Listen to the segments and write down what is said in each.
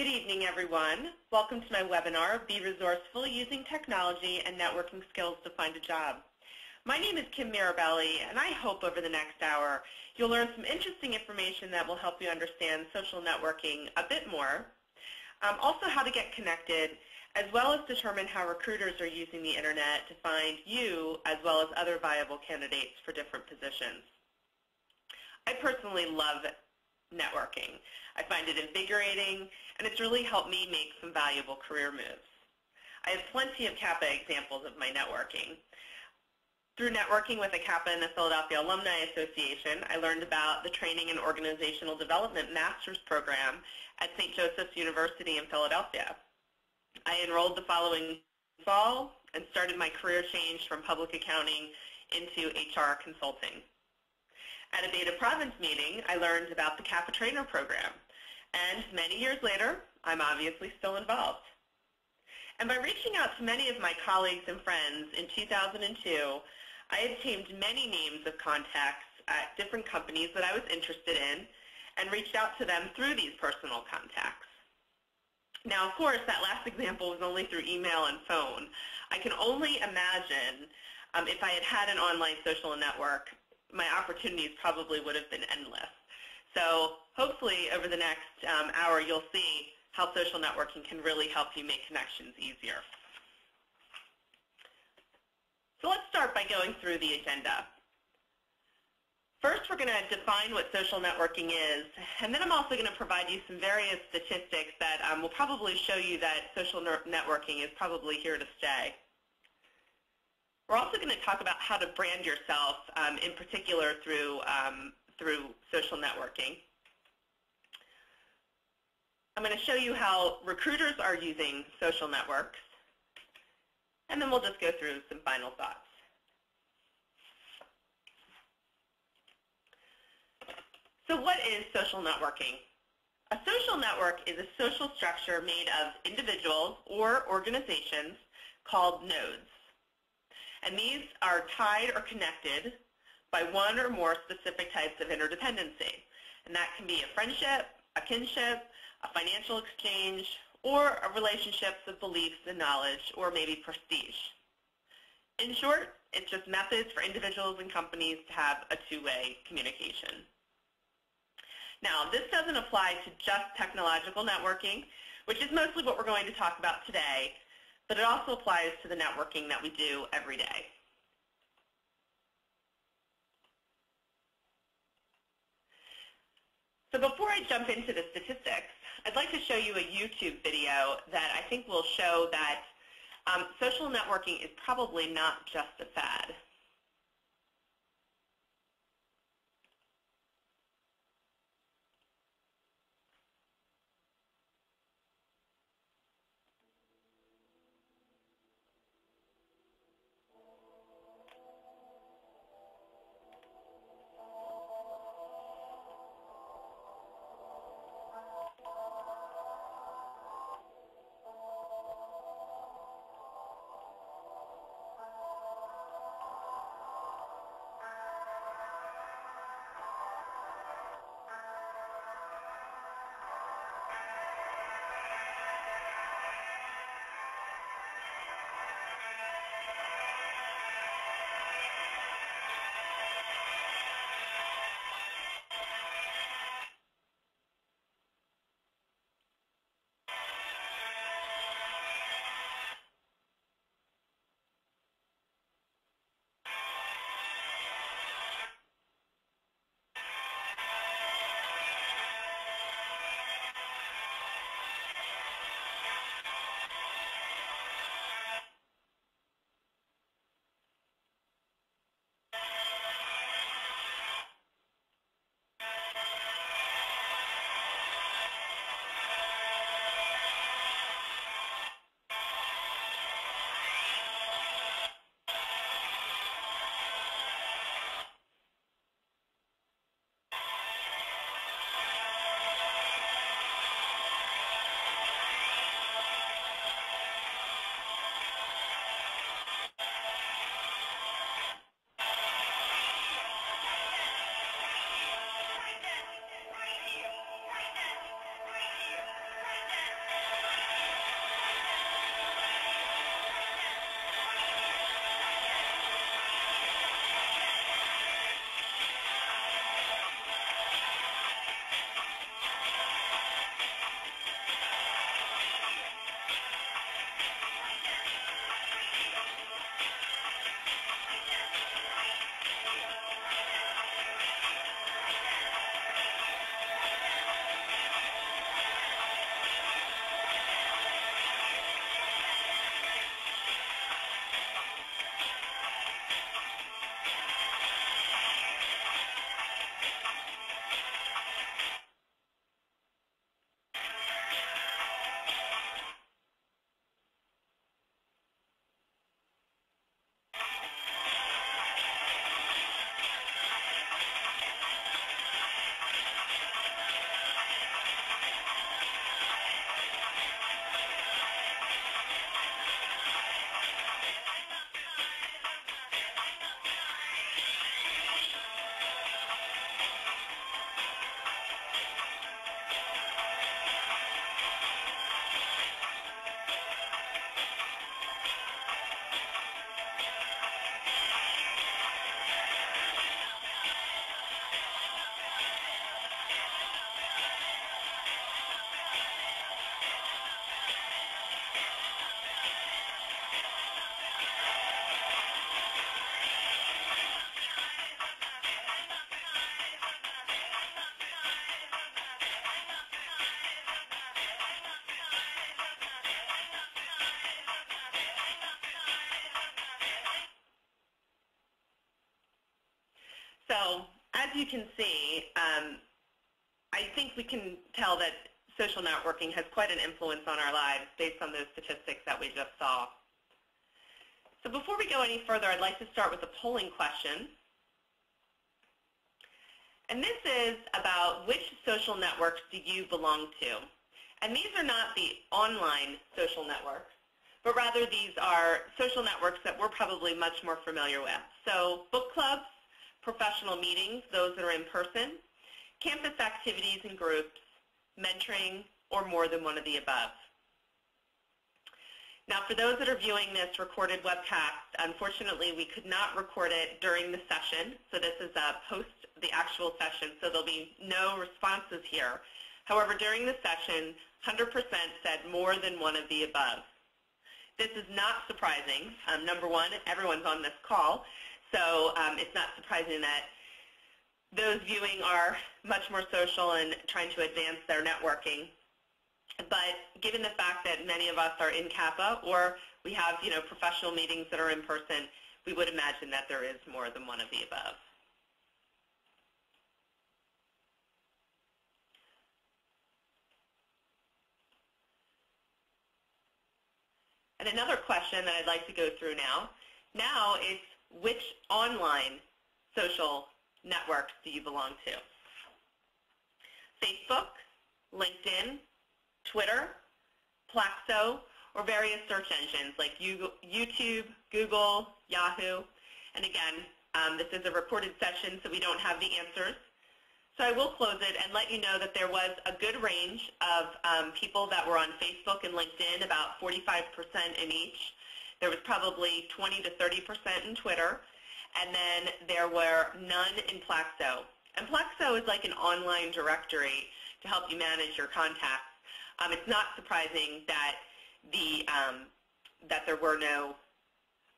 Good evening, everyone. Welcome to my webinar, Be Resourceful Using Technology and Networking Skills to Find a Job. My name is Kim Mirabelli, and I hope over the next hour you'll learn some interesting information that will help you understand social networking a bit more, um, also how to get connected, as well as determine how recruiters are using the Internet to find you as well as other viable candidates for different positions. I personally love networking. I find it invigorating, and it's really helped me make some valuable career moves. I have plenty of Kappa examples of my networking. Through networking with a Kappa and the Philadelphia Alumni Association, I learned about the Training and Organizational Development Master's Program at St. Joseph's University in Philadelphia. I enrolled the following fall and started my career change from public accounting into HR consulting. At a Beta Province meeting, I learned about the Kappa Trainer Program, and many years later, I'm obviously still involved. And by reaching out to many of my colleagues and friends in 2002, I obtained many names of contacts at different companies that I was interested in and reached out to them through these personal contacts. Now, of course, that last example was only through email and phone. I can only imagine um, if I had had an online social network, my opportunities probably would have been endless. So hopefully over the next um, hour you'll see how social networking can really help you make connections easier. So let's start by going through the agenda. First, we're going to define what social networking is, and then I'm also going to provide you some various statistics that um, will probably show you that social networking is probably here to stay. We're also going to talk about how to brand yourself, um, in particular through, um, through social networking. I'm going to show you how recruiters are using social networks, and then we'll just go through some final thoughts. So what is social networking? A social network is a social structure made of individuals or organizations called nodes. And these are tied or connected by one or more specific types of interdependency. And that can be a friendship, a kinship, a financial exchange, or a relationships of beliefs and knowledge, or maybe prestige. In short, it's just methods for individuals and companies to have a two-way communication. Now, this doesn't apply to just technological networking, which is mostly what we're going to talk about today, but it also applies to the networking that we do every day. So before I jump into the statistics, I'd like to show you a YouTube video that I think will show that um, social networking is probably not just a fad. You can see, um, I think we can tell that social networking has quite an influence on our lives based on those statistics that we just saw. So before we go any further, I'd like to start with a polling question. And this is about which social networks do you belong to? And these are not the online social networks, but rather these are social networks that we're probably much more familiar with. So book clubs, professional meetings, those that are in person, campus activities and groups, mentoring, or more than one of the above. Now, for those that are viewing this recorded webcast, unfortunately, we could not record it during the session, so this is a post the actual session, so there'll be no responses here. However, during the session, 100% said more than one of the above. This is not surprising. Um, number one, everyone's on this call, so um, it's not surprising that those viewing are much more social and trying to advance their networking. But given the fact that many of us are in Kappa or we have you know, professional meetings that are in person, we would imagine that there is more than one of the above. And another question that I'd like to go through now, now is which online social networks do you belong to? Facebook, LinkedIn, Twitter, Plaxo, or various search engines like YouTube, Google, Yahoo. And again, um, this is a recorded session, so we don't have the answers. So I will close it and let you know that there was a good range of um, people that were on Facebook and LinkedIn, about 45% in each. There was probably 20 to 30% in Twitter, and then there were none in Plaxo. And Plaxo is like an online directory to help you manage your contacts. Um, it's not surprising that the um, that there were no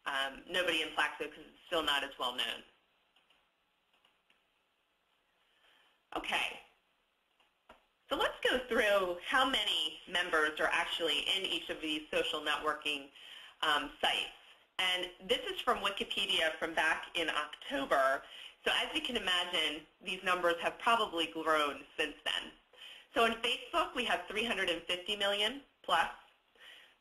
um, nobody in Plaxo because it's still not as well known. Okay. So let's go through how many members are actually in each of these social networking um, sites. And this is from Wikipedia from back in October. So as you can imagine, these numbers have probably grown since then. So in Facebook, we have 350 million plus.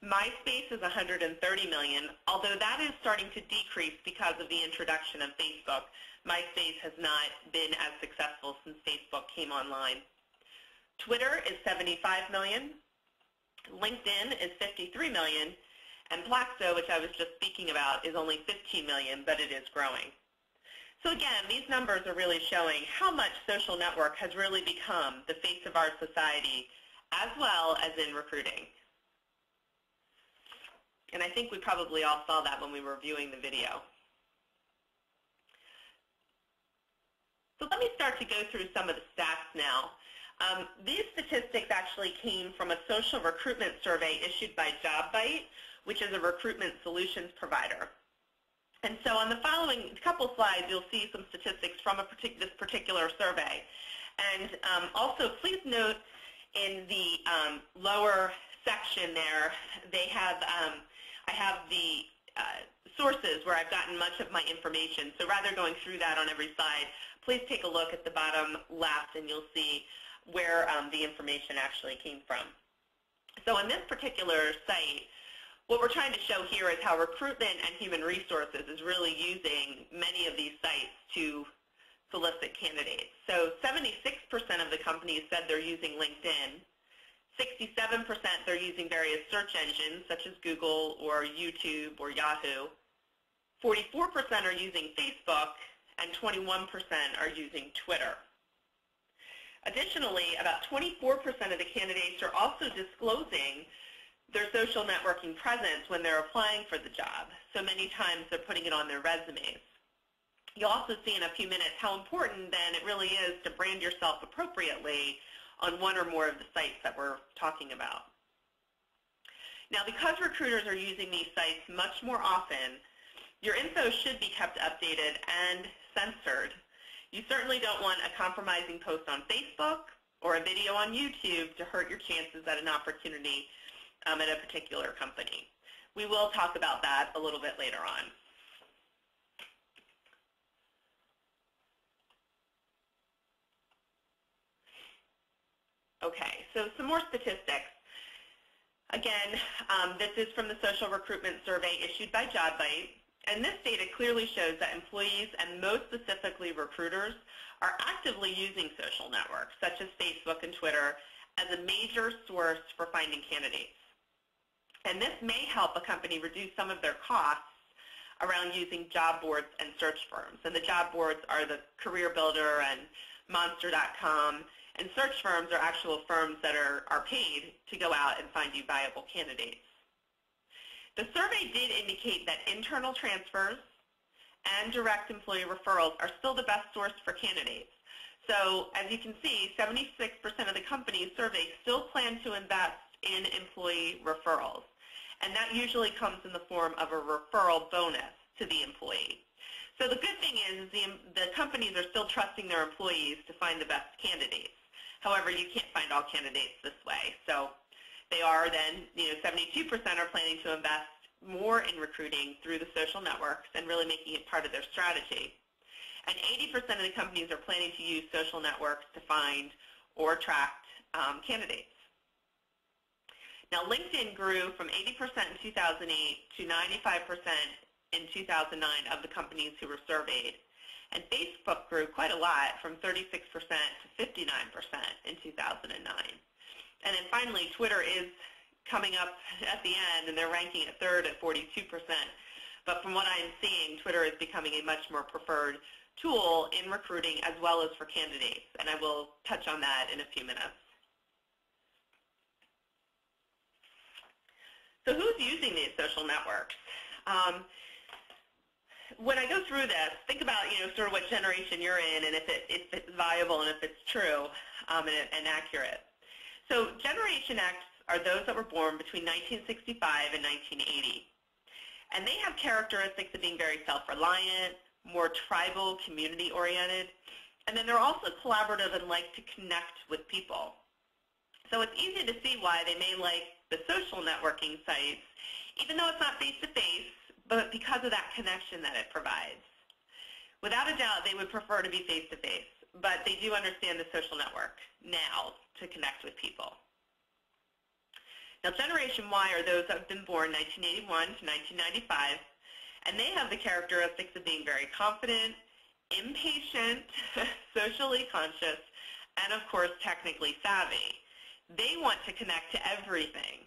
MySpace is 130 million, although that is starting to decrease because of the introduction of Facebook. MySpace has not been as successful since Facebook came online. Twitter is 75 million. LinkedIn is 53 million. And Plaxo, which I was just speaking about, is only 15 million, but it is growing. So again, these numbers are really showing how much social network has really become the face of our society, as well as in recruiting. And I think we probably all saw that when we were viewing the video. So let me start to go through some of the stats now. Um, these statistics actually came from a social recruitment survey issued by Jobvite, which is a recruitment solutions provider. And so on the following couple slides, you'll see some statistics from partic this particular survey. And um, also, please note in the um, lower section there, they have, um, I have the uh, sources where I've gotten much of my information. So rather going through that on every slide, please take a look at the bottom left and you'll see where um, the information actually came from. So on this particular site, what we're trying to show here is how recruitment and human resources is really using many of these sites to solicit candidates. So 76% of the companies said they're using LinkedIn. 67% they're using various search engines such as Google or YouTube or Yahoo. 44% are using Facebook and 21% are using Twitter. Additionally, about 24% of the candidates are also disclosing their social networking presence when they're applying for the job. So many times they're putting it on their resumes. You'll also see in a few minutes how important then it really is to brand yourself appropriately on one or more of the sites that we're talking about. Now because recruiters are using these sites much more often, your info should be kept updated and censored. You certainly don't want a compromising post on Facebook or a video on YouTube to hurt your chances at an opportunity um, at a particular company. We will talk about that a little bit later on. Okay, so some more statistics. Again, um, this is from the Social Recruitment Survey issued by Jobvite, and this data clearly shows that employees, and most specifically recruiters, are actively using social networks, such as Facebook and Twitter, as a major source for finding candidates. And this may help a company reduce some of their costs around using job boards and search firms. And the job boards are the Career Builder and Monster.com, and search firms are actual firms that are, are paid to go out and find you viable candidates. The survey did indicate that internal transfers and direct employee referrals are still the best source for candidates. So as you can see, 76% of the companies surveyed still plan to invest in employee referrals. And that usually comes in the form of a referral bonus to the employee. So the good thing is, the, the companies are still trusting their employees to find the best candidates. However, you can't find all candidates this way. So they are then, you know, 72% are planning to invest more in recruiting through the social networks and really making it part of their strategy. And 80% of the companies are planning to use social networks to find or attract um, candidates. Now, LinkedIn grew from 80% in 2008 to 95% in 2009 of the companies who were surveyed. And Facebook grew quite a lot from 36% to 59% in 2009. And then finally, Twitter is coming up at the end, and they're ranking at third at 42%. But from what I'm seeing, Twitter is becoming a much more preferred tool in recruiting as well as for candidates, and I will touch on that in a few minutes. So who's using these social networks? Um, when I go through this, think about you know sort of what generation you're in and if, it, if it's viable and if it's true um, and, and accurate. So Generation X are those that were born between 1965 and 1980. And they have characteristics of being very self-reliant, more tribal, community-oriented, and then they're also collaborative and like to connect with people. So it's easy to see why they may like the social networking sites, even though it's not face-to-face, but because of that connection that it provides. Without a doubt, they would prefer to be face-to-face, but they do understand the social network now to connect with people. Now, Generation Y are those that have been born 1981 to 1995, and they have the characteristics of being very confident, impatient, socially conscious, and of course technically savvy they want to connect to everything.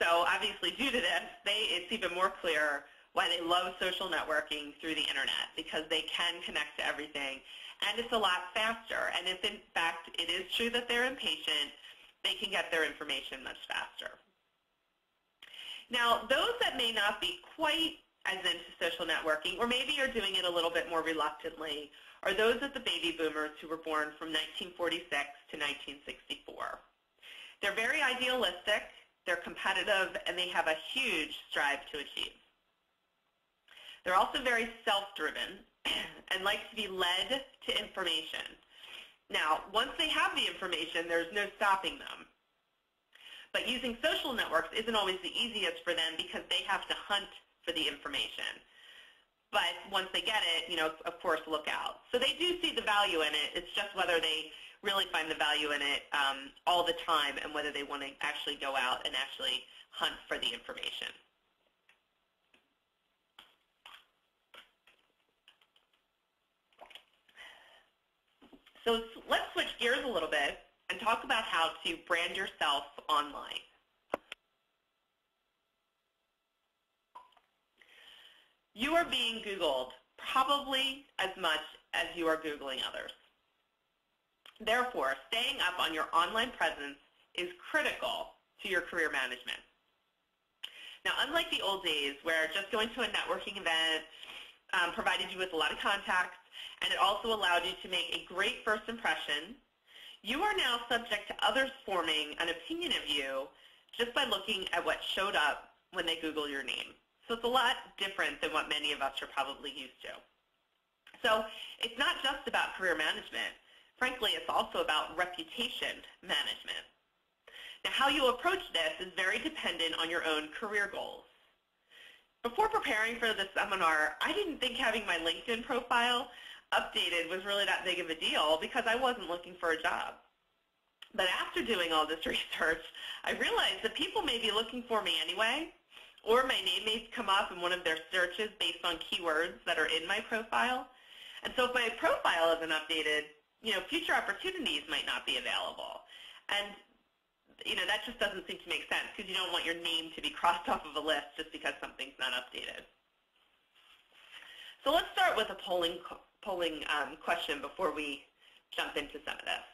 So obviously due to this, they, it's even more clear why they love social networking through the internet because they can connect to everything and it's a lot faster. And if in fact it is true that they're impatient, they can get their information much faster. Now, those that may not be quite as into social networking, or maybe are doing it a little bit more reluctantly, are those of the baby boomers who were born from 1946 to 1964. They're very idealistic, they're competitive, and they have a huge strive to achieve. They're also very self-driven and like to be led to information. Now, once they have the information, there's no stopping them. But using social networks isn't always the easiest for them because they have to hunt for the information. But once they get it, you know, of course, look out. So they do see the value in it. It's just whether they really find the value in it um, all the time and whether they want to actually go out and actually hunt for the information. So let's switch gears a little bit and talk about how to brand yourself online. You are being Googled probably as much as you are Googling others. Therefore, staying up on your online presence is critical to your career management. Now, unlike the old days where just going to a networking event um, provided you with a lot of contacts and it also allowed you to make a great first impression, you are now subject to others forming an opinion of you just by looking at what showed up when they Google your name. So it's a lot different than what many of us are probably used to. So it's not just about career management. Frankly, it's also about reputation management. Now, how you approach this is very dependent on your own career goals. Before preparing for the seminar, I didn't think having my LinkedIn profile updated was really that big of a deal because I wasn't looking for a job. But after doing all this research, I realized that people may be looking for me anyway, or my name may come up in one of their searches based on keywords that are in my profile. And so if my profile isn't updated, you know, future opportunities might not be available. And you know, that just doesn't seem to make sense because you don't want your name to be crossed off of a list just because something's not updated. So let's start with a polling, polling um, question before we jump into some of this.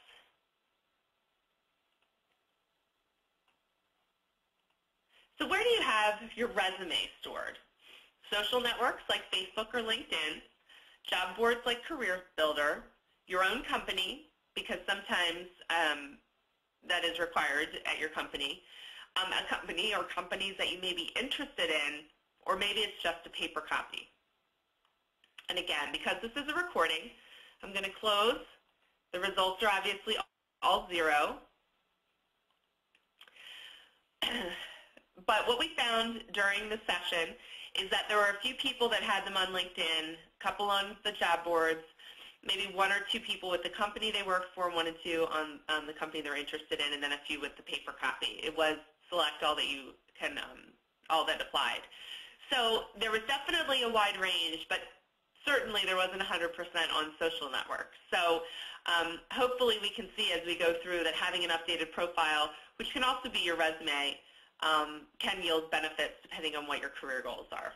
So where do you have your resume stored? Social networks like Facebook or LinkedIn, job boards like Career Builder, your own company, because sometimes um, that is required at your company, um, a company or companies that you may be interested in, or maybe it's just a paper copy. And again, because this is a recording, I'm going to close. The results are obviously all zero. but what we found during the session is that there were a few people that had them on LinkedIn, a couple on the job boards, maybe one or two people with the company they work for, one or two on, on the company they're interested in, and then a few with the paper copy. It was select all that you can, um, all that applied. So there was definitely a wide range, but certainly there wasn't 100% on social networks. So um, hopefully we can see as we go through that having an updated profile, which can also be your resume, um, can yield benefits depending on what your career goals are.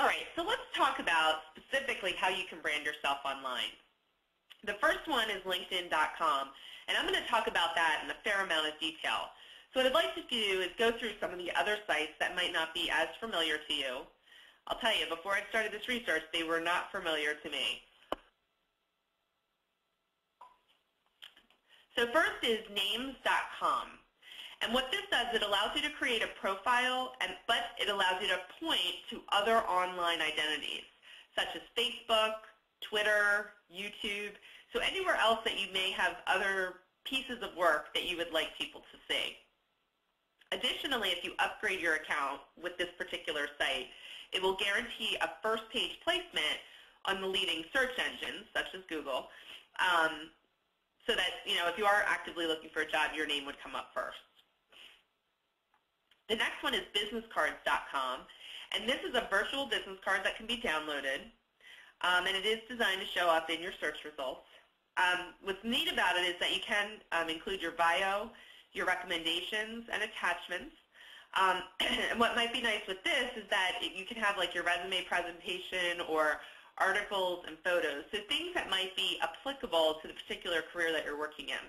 All right, so let's talk about specifically how you can brand yourself online. The first one is LinkedIn.com, and I'm going to talk about that in a fair amount of detail. So what I'd like to do is go through some of the other sites that might not be as familiar to you. I'll tell you, before I started this research, they were not familiar to me. So first is names.com. And what this does, it allows you to create a profile, and, but it allows you to point to other online identities, such as Facebook, Twitter, YouTube, so anywhere else that you may have other pieces of work that you would like people to see. Additionally, if you upgrade your account with this particular site, it will guarantee a first page placement on the leading search engines, such as Google, um, so that you know if you are actively looking for a job, your name would come up first. The next one is businesscards.com, and this is a virtual business card that can be downloaded, um, and it is designed to show up in your search results. Um, what's neat about it is that you can um, include your bio, your recommendations, and attachments. Um, and what might be nice with this is that you can have like your resume presentation or articles and photos, so things that might be applicable to the particular career that you're working in.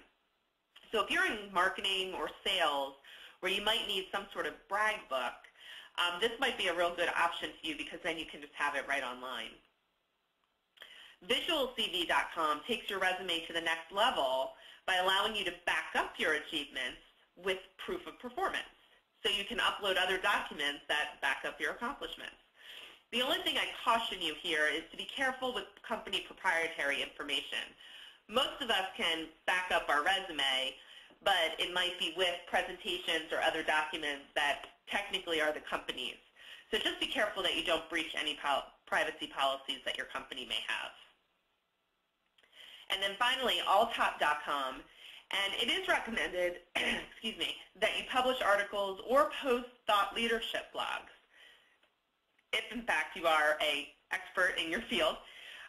So if you're in marketing or sales, where you might need some sort of brag book, um, this might be a real good option for you because then you can just have it right online. VisualCV.com takes your resume to the next level by allowing you to back up your achievements with proof of performance. So you can upload other documents that back up your accomplishments. The only thing I caution you here is to be careful with company proprietary information. Most of us can back up our resume, but it might be with presentations or other documents that technically are the company's. So just be careful that you don't breach any privacy policies that your company may have. And then finally, alltop.com. And it is recommended, excuse me, that you publish articles or post thought leadership blogs if in fact you are a expert in your field.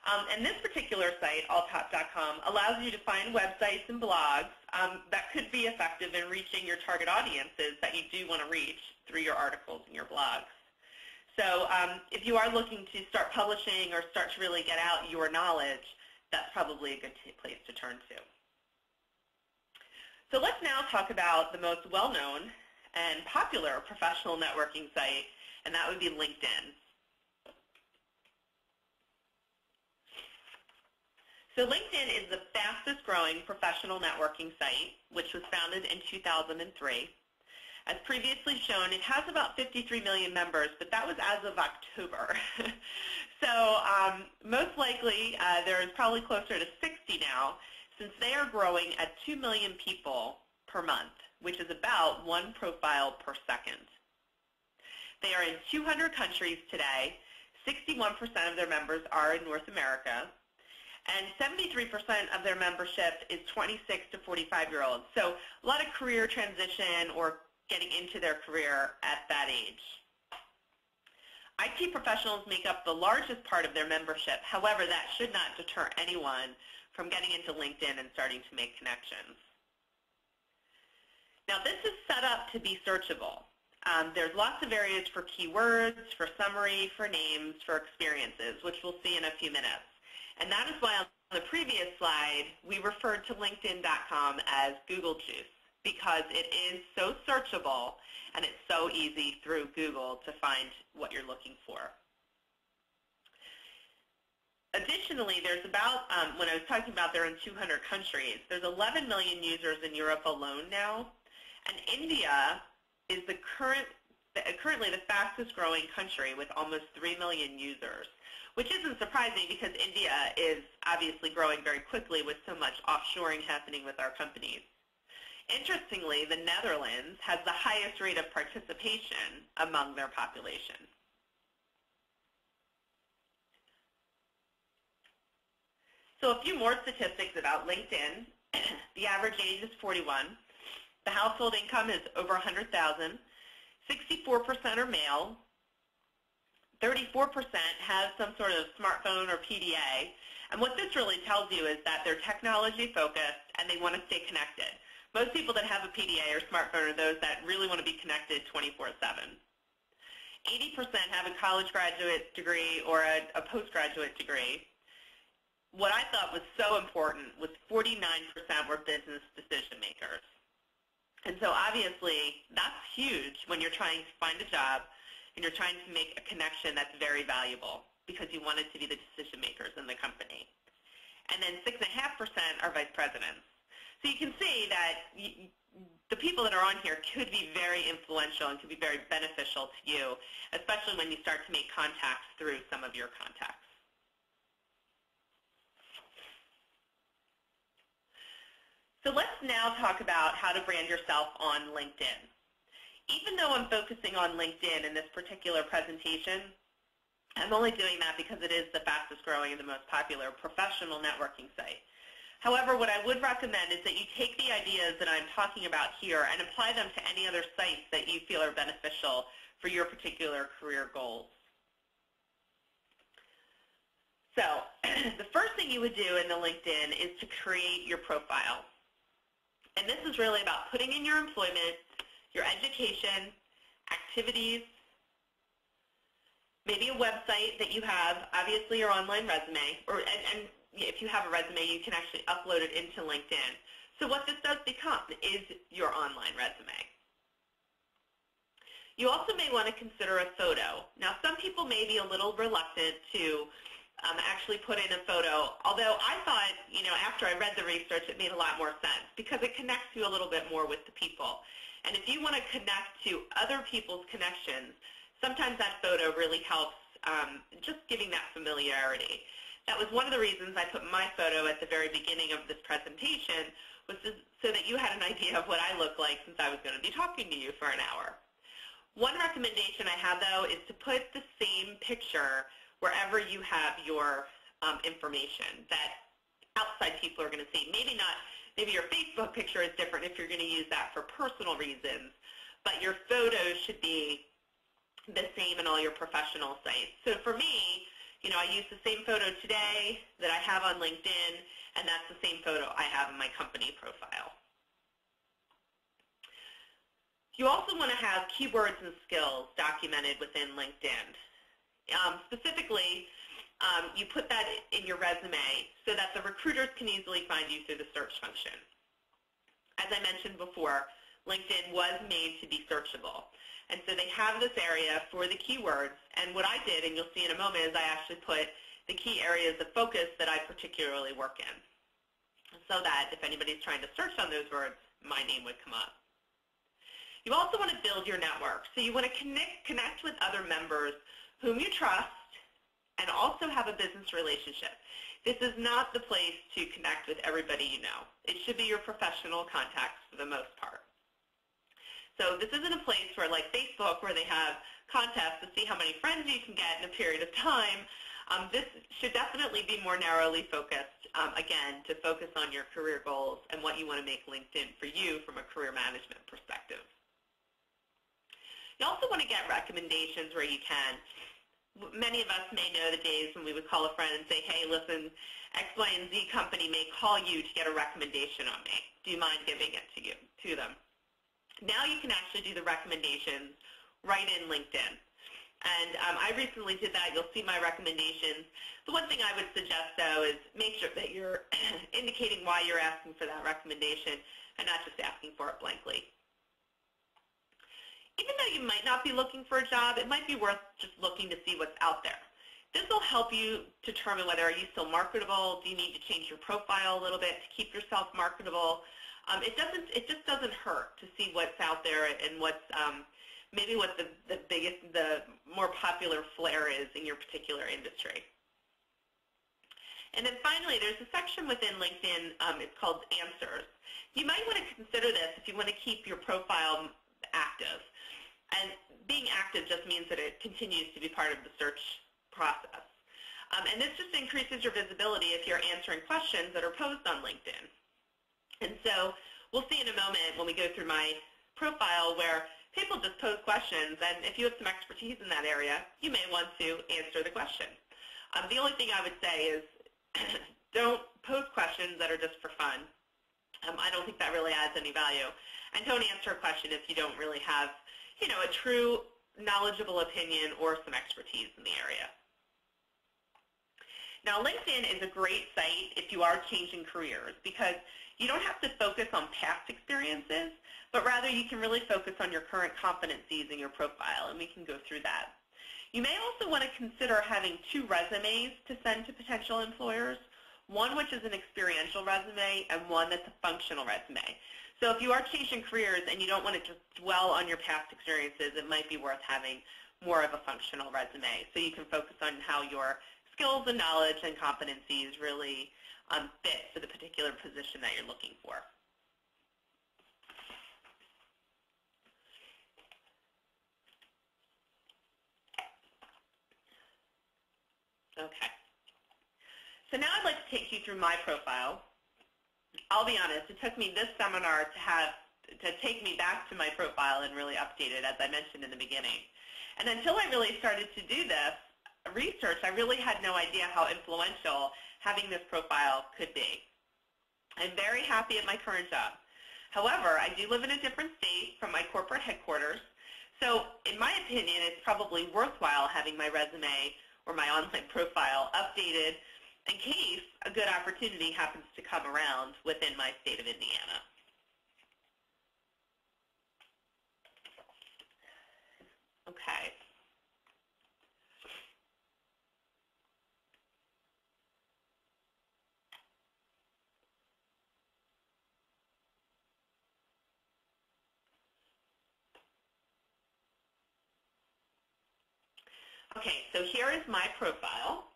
Um, and this particular site, alltop.com, allows you to find websites and blogs um, that could be effective in reaching your target audiences that you do want to reach through your articles and your blogs. So um, if you are looking to start publishing or start to really get out your knowledge, that's probably a good place to turn to. So let's now talk about the most well-known and popular professional networking site, and that would be LinkedIn. So LinkedIn is the fastest growing professional networking site, which was founded in 2003. As previously shown, it has about 53 million members, but that was as of October. so um, most likely uh, there is probably closer to 60 now, since they are growing at 2 million people per month, which is about one profile per second. They are in 200 countries today, 61% of their members are in North America, and 73% of their membership is 26 to 45-year-olds. So a lot of career transition or getting into their career at that age. IT professionals make up the largest part of their membership. However, that should not deter anyone from getting into LinkedIn and starting to make connections. Now this is set up to be searchable. Um, there's lots of areas for keywords, for summary, for names, for experiences, which we'll see in a few minutes. And that is why on the previous slide, we referred to LinkedIn.com as Google Juice, because it is so searchable and it's so easy through Google to find what you're looking for. Additionally, there's about, um, when I was talking about they're in 200 countries, there's 11 million users in Europe alone now, and India is the current, currently the fastest growing country with almost 3 million users, which isn't surprising because India is obviously growing very quickly with so much offshoring happening with our companies. Interestingly, the Netherlands has the highest rate of participation among their population. So a few more statistics about LinkedIn. the average age is 41. The household income is over 100,000. 64% are male. 34% have some sort of smartphone or PDA. And what this really tells you is that they're technology focused and they want to stay connected. Most people that have a PDA or smartphone are those that really want to be connected 24-7. 80% have a college graduate degree or a, a postgraduate degree. What I thought was so important was 49% were business decision makers. And so obviously that's huge when you're trying to find a job and you're trying to make a connection that's very valuable because you want it to be the decision makers in the company. And then 6.5% are vice presidents. So you can see that you, the people that are on here could be very influential and could be very beneficial to you, especially when you start to make contacts through some of your contacts. So let's now talk about how to brand yourself on LinkedIn. Even though I'm focusing on LinkedIn in this particular presentation, I'm only doing that because it is the fastest growing and the most popular professional networking site. However, what I would recommend is that you take the ideas that I'm talking about here and apply them to any other sites that you feel are beneficial for your particular career goals. So the first thing you would do in the LinkedIn is to create your profile. And this is really about putting in your employment, your education, activities, maybe a website that you have, obviously your online resume, or and, and if you have a resume, you can actually upload it into LinkedIn. So what this does become is your online resume. You also may want to consider a photo. Now, some people may be a little reluctant to um, actually put in a photo. Although I thought, you know, after I read the research, it made a lot more sense because it connects you a little bit more with the people. And if you want to connect to other people's connections, sometimes that photo really helps um, just giving that familiarity. That was one of the reasons I put my photo at the very beginning of this presentation was so that you had an idea of what I look like since I was going to be talking to you for an hour. One recommendation I have, though, is to put the same picture wherever you have your um, information that outside people are going to see. Maybe not, maybe your Facebook picture is different if you're going to use that for personal reasons, but your photos should be the same in all your professional sites. So for me, you know, I use the same photo today that I have on LinkedIn, and that's the same photo I have in my company profile. You also want to have keywords and skills documented within LinkedIn. Um, specifically, um, you put that in your resume so that the recruiters can easily find you through the search function. As I mentioned before, LinkedIn was made to be searchable. And so they have this area for the keywords. And what I did, and you'll see in a moment, is I actually put the key areas of focus that I particularly work in so that if anybody's trying to search on those words, my name would come up. You also want to build your network. So you want to connect, connect with other members whom you trust, and also have a business relationship. This is not the place to connect with everybody you know. It should be your professional contacts for the most part. So this isn't a place where, like Facebook, where they have contests to see how many friends you can get in a period of time. Um, this should definitely be more narrowly focused, um, again, to focus on your career goals and what you want to make LinkedIn for you from a career management perspective. You also want to get recommendations where you can. Many of us may know the days when we would call a friend and say, hey, listen, X, Y, and Z company may call you to get a recommendation on me. Do you mind giving it to you to them? Now you can actually do the recommendations right in LinkedIn. And um, I recently did that. You'll see my recommendations. The one thing I would suggest, though, is make sure that you're indicating why you're asking for that recommendation and not just asking for it blankly. Even though you might not be looking for a job, it might be worth just looking to see what's out there. This will help you determine whether are you still marketable, do you need to change your profile a little bit to keep yourself marketable. Um, it doesn't. It just doesn't hurt to see what's out there and what's um, maybe what the, the biggest, the more popular flair is in your particular industry. And then finally, there's a section within LinkedIn, um, it's called Answers. You might want to consider this if you want to keep your profile active. And being active just means that it continues to be part of the search process. Um, and this just increases your visibility if you're answering questions that are posed on LinkedIn. And so we'll see in a moment when we go through my profile where people just pose questions, and if you have some expertise in that area, you may want to answer the question. Um, the only thing I would say is don't pose questions that are just for fun. Um, I don't think that really adds any value. And don't answer a question if you don't really have, you know, a true knowledgeable opinion or some expertise in the area. Now, LinkedIn is a great site if you are changing careers because you don't have to focus on past experiences, but rather you can really focus on your current competencies in your profile, and we can go through that. You may also want to consider having two resumes to send to potential employers, one which is an experiential resume and one that's a functional resume. So if you are changing careers and you don't want to just dwell on your past experiences, it might be worth having more of a functional resume so you can focus on how your skills and knowledge and competencies really um, fit for the particular position that you're looking for. Okay. So now I'd like to take you through my profile. I'll be honest, it took me this seminar to have to take me back to my profile and really update it, as I mentioned in the beginning. And until I really started to do this research, I really had no idea how influential having this profile could be. I'm very happy at my current job. However, I do live in a different state from my corporate headquarters, so in my opinion, it's probably worthwhile having my resume or my online profile updated in case a good opportunity happens to come around within my state of Indiana. Okay. Okay, so here is my profile.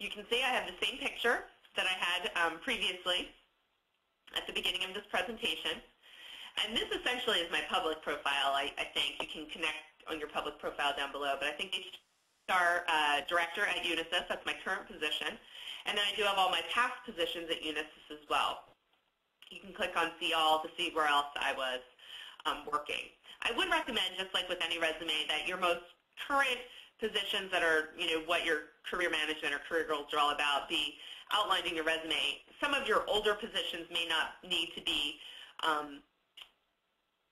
You can see I have the same picture that I had um, previously at the beginning of this presentation. And this essentially is my public profile, I, I think. You can connect on your public profile down below, but I think HR uh, director at Unisys, that's my current position. And then I do have all my past positions at Unisys as well. You can click on See All to see where else I was um, working. I would recommend, just like with any resume, that your most current positions that are, you know, what your career management or career goals are all about be outlined in your resume. Some of your older positions may not need to be um,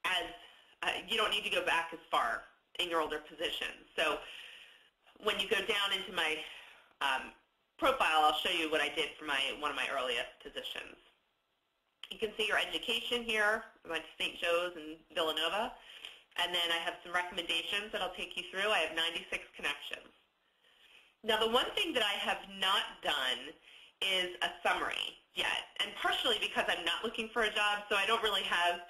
as, uh, you don't need to go back as far in your older positions. So when you go down into my um, profile, I'll show you what I did for my one of my earliest positions. You can see your education here. I went to St. Joe's in Villanova. And then I have some recommendations that I'll take you through. I have 96 connections. Now the one thing that I have not done is a summary yet, and partially because I'm not looking for a job, so I don't really have,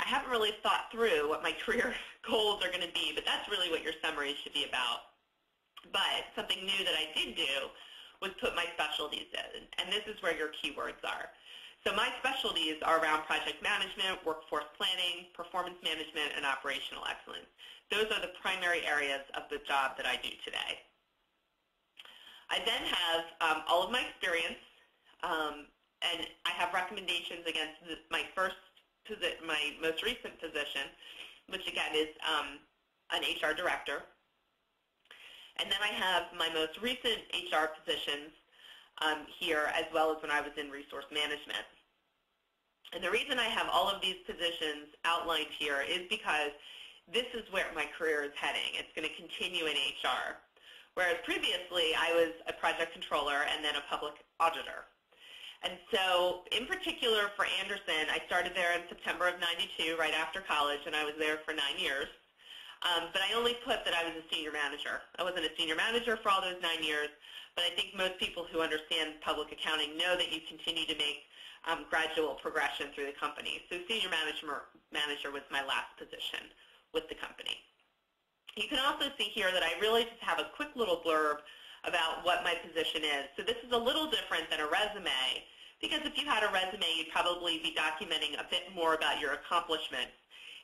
I haven't really thought through what my career goals are going to be, but that's really what your summary should be about. But something new that I did do was put my specialties in, and this is where your keywords are. So my specialties are around project management, workforce planning, performance management, and operational excellence. Those are the primary areas of the job that I do today. I then have um, all of my experience, um, and I have recommendations against my first, my most recent position, which again is um, an HR director. And then I have my most recent HR positions um, here as well as when I was in resource management. And the reason I have all of these positions outlined here is because this is where my career is heading. It's going to continue in HR. Whereas previously I was a project controller and then a public auditor. And so in particular for Andersen, I started there in September of 92, right after college, and I was there for nine years. Um, but I only put that I was a senior manager. I wasn't a senior manager for all those nine years, but I think most people who understand public accounting know that you continue to make um, gradual progression through the company. So senior manager, manager was my last position with the company. You can also see here that I really just have a quick little blurb about what my position is. So this is a little different than a resume because if you had a resume, you'd probably be documenting a bit more about your accomplishments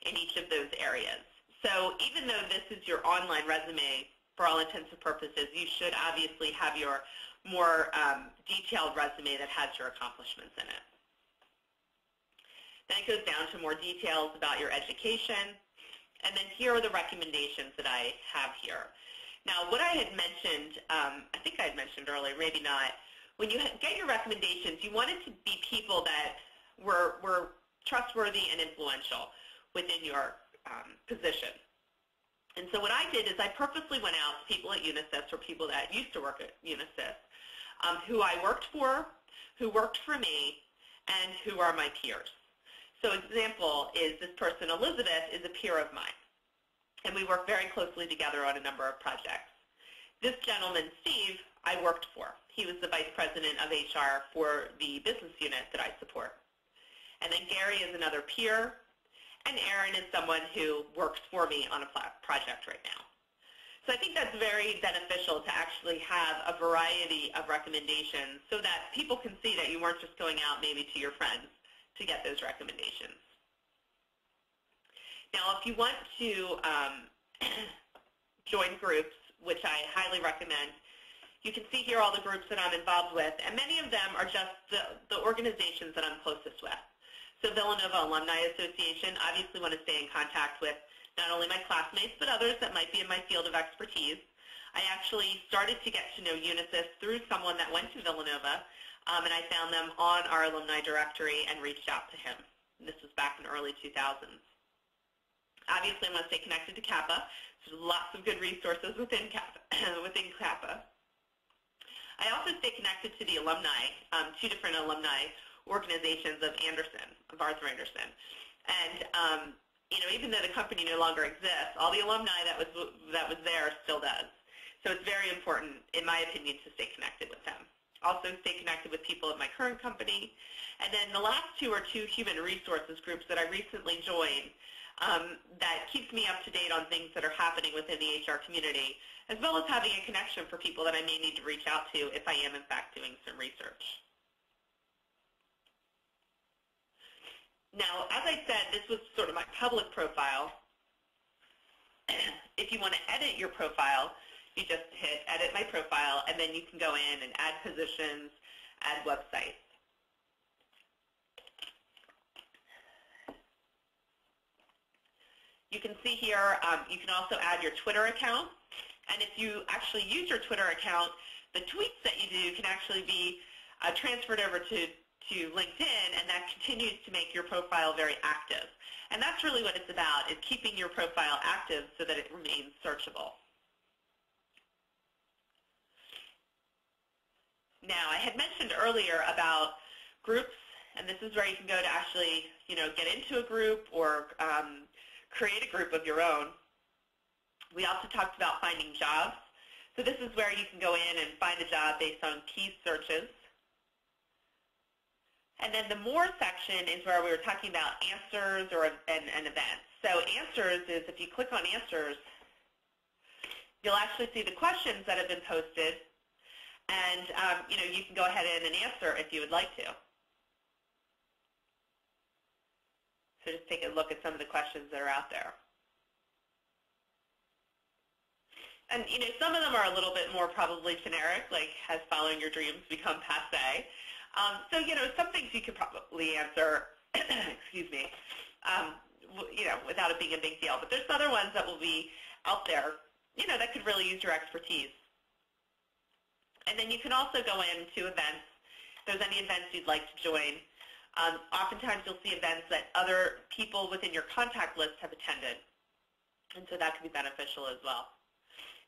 in each of those areas. So even though this is your online resume, for all intents and purposes, you should obviously have your more um, detailed resume that has your accomplishments in it. Then it goes down to more details about your education. And then here are the recommendations that I have here. Now, what I had mentioned, um, I think I had mentioned earlier, maybe not, when you get your recommendations, you want it to be people that were, were trustworthy and influential within your um, position. And so what I did is I purposely went out to people at Unisys or people that used to work at Unisys um, who I worked for, who worked for me, and who are my peers. So example is this person, Elizabeth, is a peer of mine. And we work very closely together on a number of projects. This gentleman, Steve, I worked for. He was the vice president of HR for the business unit that I support. And then Gary is another peer, and Aaron is someone who works for me on a project right now. So I think that's very beneficial to actually have a variety of recommendations so that people can see that you weren't just going out maybe to your friends to get those recommendations. Now, if you want to um, join groups, which I highly recommend, you can see here all the groups that I'm involved with, and many of them are just the, the organizations that I'm closest with. So Villanova Alumni Association, obviously want to stay in contact with not only my classmates, but others that might be in my field of expertise. I actually started to get to know Unisys through someone that went to Villanova um, and I found them on our alumni directory and reached out to him. And this was back in the early 2000s. Obviously, I want to stay connected to Kappa. There's lots of good resources within Kappa. within Kappa. I also stay connected to the alumni, um, two different alumni organizations of Andersen, of Arthur Andersen. And um, you know, even though the company no longer exists, all the alumni that was that was there still does. So it's very important, in my opinion, to stay connected with them also stay connected with people at my current company. And then the last two are two human resources groups that I recently joined um, that keeps me up to date on things that are happening within the HR community, as well as having a connection for people that I may need to reach out to if I am in fact doing some research. Now, as I said, this was sort of my public profile. if you want to edit your profile, you just hit edit my profile, and then you can go in and add positions, add websites. You can see here, um, you can also add your Twitter account. And if you actually use your Twitter account, the tweets that you do can actually be uh, transferred over to, to LinkedIn, and that continues to make your profile very active. And that's really what it's about, is keeping your profile active so that it remains searchable. Now, I had mentioned earlier about groups, and this is where you can go to actually, you know, get into a group or um, create a group of your own. We also talked about finding jobs. So this is where you can go in and find a job based on key searches. And then the more section is where we were talking about answers or and events. So answers is if you click on answers, you'll actually see the questions that have been posted and um, you know you can go ahead and answer if you would like to. So just take a look at some of the questions that are out there. And you know, some of them are a little bit more probably generic, like has following your dreams become passe? Um, so you know, some things you could probably answer, excuse me, um, you know, without it being a big deal. But there's other ones that will be out there, you know, that could really use your expertise. And then you can also go into events. If there's any events you'd like to join, um, oftentimes you'll see events that other people within your contact list have attended. And so that can be beneficial as well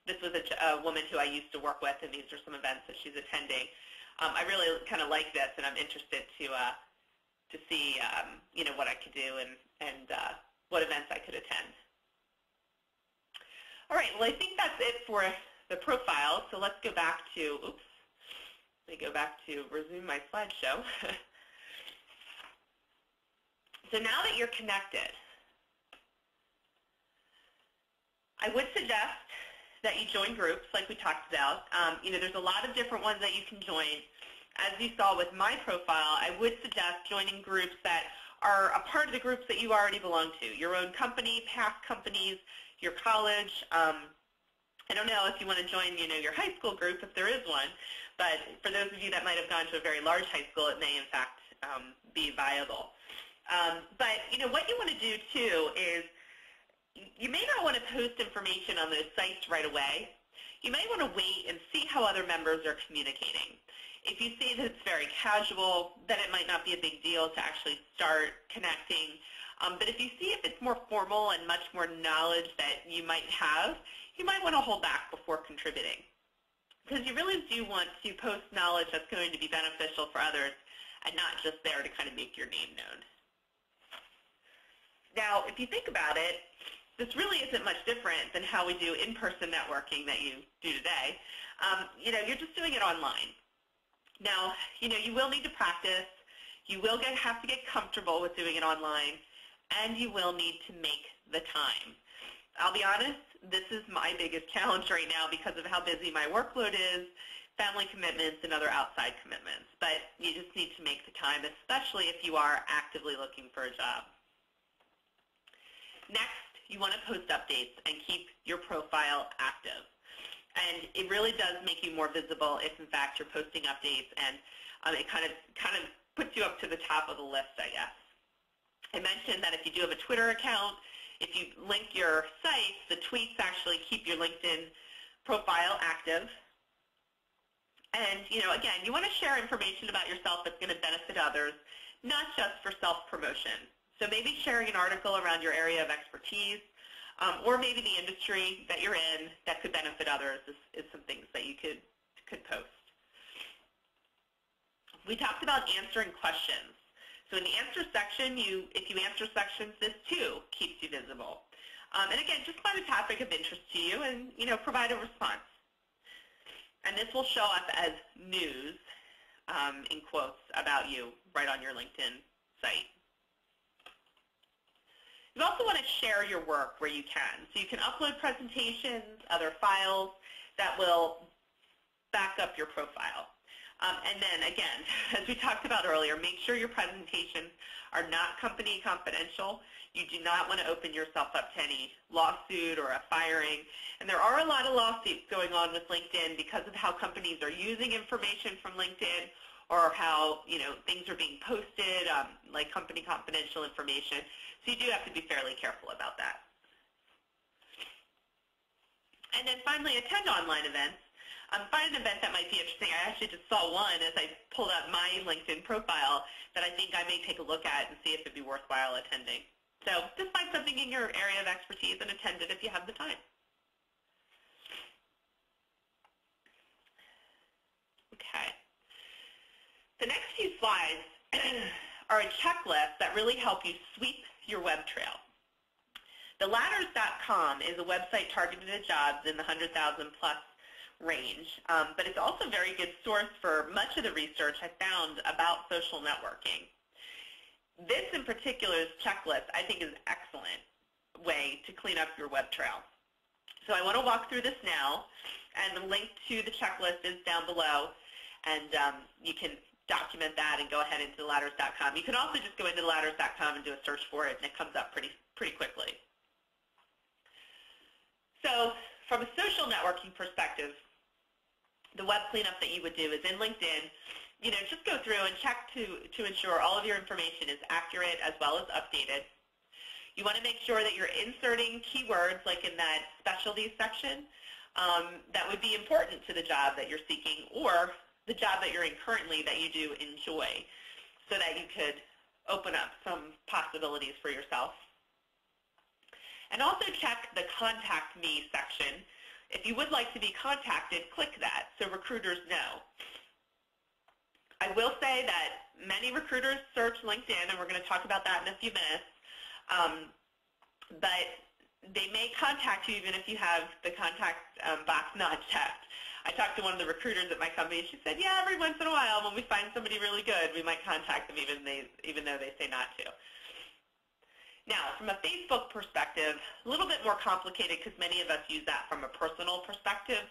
this was a, a, woman who I used to work with, and these are some events that she's attending. Um, I really kind of like this, and I'm interested to uh, to see um, you know what I could do and and uh, what events I could attend. All right, well I think that's it for the profile. So let's go back to oops. Let me go back to resume my slideshow. so now that you're connected, I would suggest that you join groups like we talked about. Um, you know, there's a lot of different ones that you can join. As you saw with my profile, I would suggest joining groups that are a part of the groups that you already belong to, your own company, past companies, your college. Um, I don't know if you want to join, you know, your high school group, if there is one, but for those of you that might have gone to a very large high school, it may in fact um, be viable. Um, but, you know, what you want to do too is you may not want to post information on those sites right away. You may want to wait and see how other members are communicating. If you see that it's very casual, then it might not be a big deal to actually start connecting. Um, but if you see if it's more formal and much more knowledge that you might have, you might want to hold back before contributing. Because you really do want to post knowledge that's going to be beneficial for others and not just there to kind of make your name known. Now, if you think about it, this really isn't much different than how we do in-person networking that you do today. Um, you know, you're just doing it online. Now, you know, you will need to practice. You will get, have to get comfortable with doing it online, and you will need to make the time. I'll be honest, this is my biggest challenge right now because of how busy my workload is, family commitments, and other outside commitments. But you just need to make the time, especially if you are actively looking for a job. Next, you want to post updates and keep your profile active. And it really does make you more visible if, in fact, you're posting updates, and um, it kind of kind of puts you up to the top of the list, I guess. I mentioned that if you do have a Twitter account, if you link your sites, the tweets actually keep your LinkedIn profile active. And, you know, again, you want to share information about yourself that's going to benefit others, not just for self-promotion. So maybe sharing an article around your area of expertise, um, or maybe the industry that you're in that could benefit others is, is some things that you could, could post. We talked about answering questions. So in the answer section, you, if you answer sections, this too keeps you visible. Um, and again, just find a topic of interest to you and you know provide a response. And this will show up as news um, in quotes about you right on your LinkedIn site. Also want to share your work where you can. So you can upload presentations, other files that will back up your profile. Um, and then again, as we talked about earlier, make sure your presentations are not company confidential. You do not want to open yourself up to any lawsuit or a firing. And there are a lot of lawsuits going on with LinkedIn because of how companies are using information from LinkedIn or how you know things are being posted, um, like company confidential information. So you do have to be fairly careful about that. And then finally, attend online events. Um, find an event that might be interesting. I actually just saw one as I pulled up my LinkedIn profile that I think I may take a look at and see if it'd be worthwhile attending. So just find something in your area of expertise and attend it if you have the time. Okay. The next few slides are a checklist that really help you sweep your web trail. TheLadders.com is a website targeted at jobs in the 100,000 plus range, um, but it's also a very good source for much of the research I found about social networking. This in particular, this checklist, I think is an excellent way to clean up your web trail. So I want to walk through this now, and the link to the checklist is down below, and um, you can document that and go ahead into ladders.com. You can also just go into ladders.com and do a search for it, and it comes up pretty, pretty quickly. So from a social networking perspective, the web cleanup that you would do is in LinkedIn, you know, just go through and check to, to ensure all of your information is accurate as well as updated. You want to make sure that you're inserting keywords like in that specialties section um, that would be important to the job that you're seeking or the job that you're in currently that you do enjoy so that you could open up some possibilities for yourself. And also check the Contact Me section. If you would like to be contacted, click that so recruiters know. I will say that many recruiters search LinkedIn, and we're going to talk about that in a few minutes, um, but they may contact you even if you have the contact um, box not checked. I talked to one of the recruiters at my company, she said, yeah, every once in a while when we find somebody really good, we might contact them even, they, even though they say not to. Now, from a Facebook perspective, a little bit more complicated because many of us use that from a personal perspective.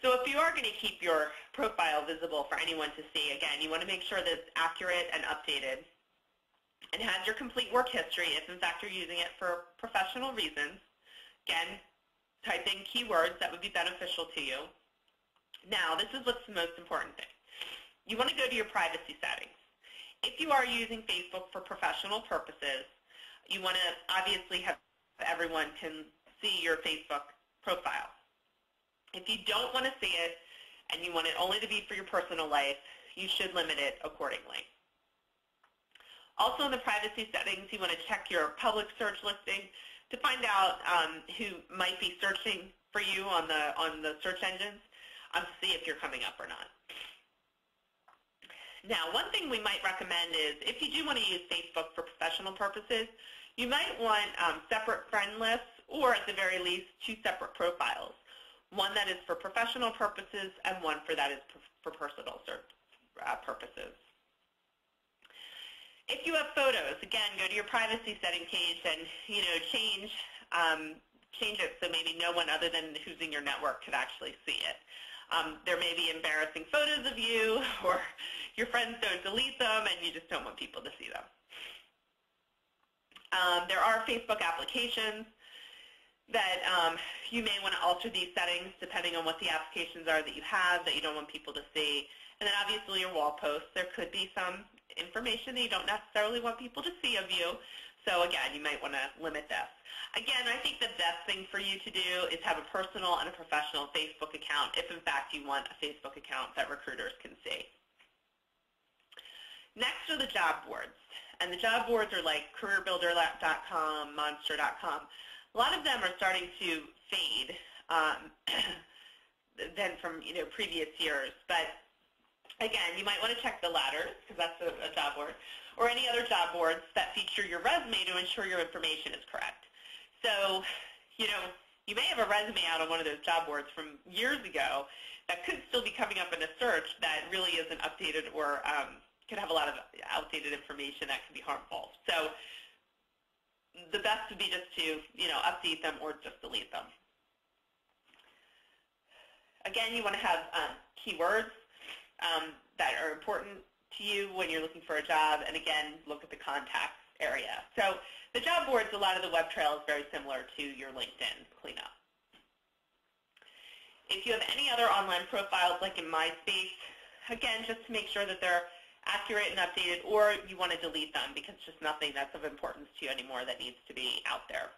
So if you are going to keep your profile visible for anyone to see, again, you want to make sure that it's accurate and updated and has your complete work history if in fact you're using it for professional reasons. Again, type in keywords that would be beneficial to you. Now, this is what's the most important thing. You want to go to your privacy settings. If you are using Facebook for professional purposes, you want to obviously have everyone can see your Facebook profile. If you don't want to see it and you want it only to be for your personal life, you should limit it accordingly. Also in the privacy settings, you want to check your public search listing to find out um, who might be searching for you on the, on the search engines um, to see if you're coming up or not. Now, one thing we might recommend is if you do want to use Facebook for professional purposes, you might want um, separate friend lists or at the very least two separate profiles one that is for professional purposes and one for that is for personal uh, purposes. If you have photos, again, go to your privacy setting page and you know change um, change it so maybe no one other than who's in your network could actually see it. Um, there may be embarrassing photos of you, or your friends don't delete them, and you just don't want people to see them. Um, there are Facebook applications that um, you may want to alter these settings depending on what the applications are that you have that you don't want people to see. And then obviously your wall posts, there could be some information that you don't necessarily want people to see of you. So again, you might want to limit this. Again, I think the best thing for you to do is have a personal and a professional Facebook account if in fact you want a Facebook account that recruiters can see. Next are the job boards. And the job boards are like careerbuilder.com, monster.com a lot of them are starting to fade um, than from you know previous years. But again, you might want to check the ladders because that's a, a job board, or any other job boards that feature your resume to ensure your information is correct. So, you know, you may have a resume out on one of those job boards from years ago that could still be coming up in a search that really isn't updated or um, could have a lot of outdated information that can be harmful. So the best would be just to, you know, update them or just delete them. Again, you want to have um, keywords um, that are important to you when you're looking for a job, and again, look at the contacts area. So the job boards, a lot of the web trail is very similar to your LinkedIn cleanup. If you have any other online profiles like in MySpace, again, just to make sure that they're accurate and updated, or you want to delete them because it's just nothing that's of importance to you anymore that needs to be out there.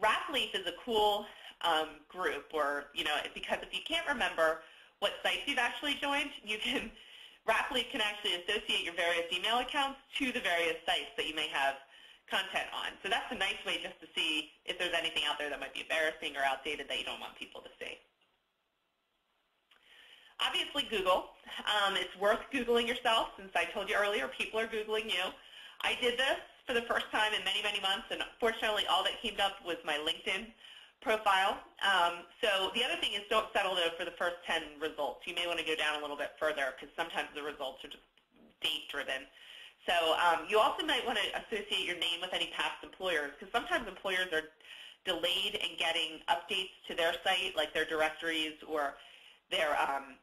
Rapleaf is a cool um, group, or you know, because if you can't remember what sites you've actually joined, you can Rapleaf can actually associate your various email accounts to the various sites that you may have content on. So that's a nice way just to see if there's anything out there that might be embarrassing or outdated that you don't want people to see. Obviously Google. Um, it's worth Googling yourself since I told you earlier people are Googling you. I did this for the first time in many, many months, and fortunately all that came up was my LinkedIn profile. Um, so the other thing is don't settle though for the first 10 results. You may want to go down a little bit further because sometimes the results are just date driven. So um, you also might want to associate your name with any past employers because sometimes employers are delayed in getting updates to their site, like their directories or their um,